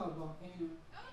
called Volcano.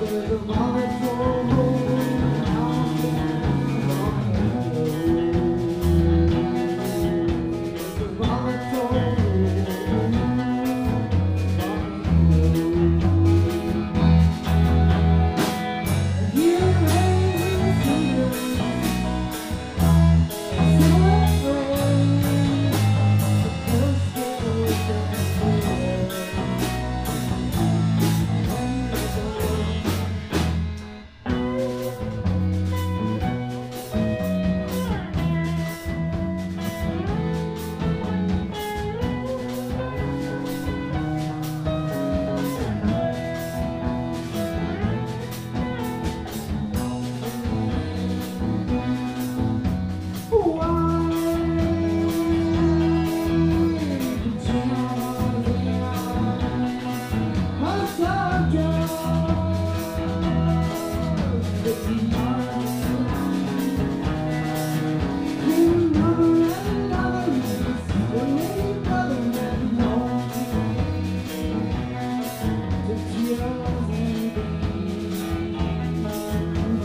the moment for home.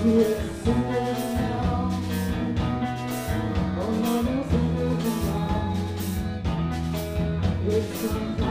It's something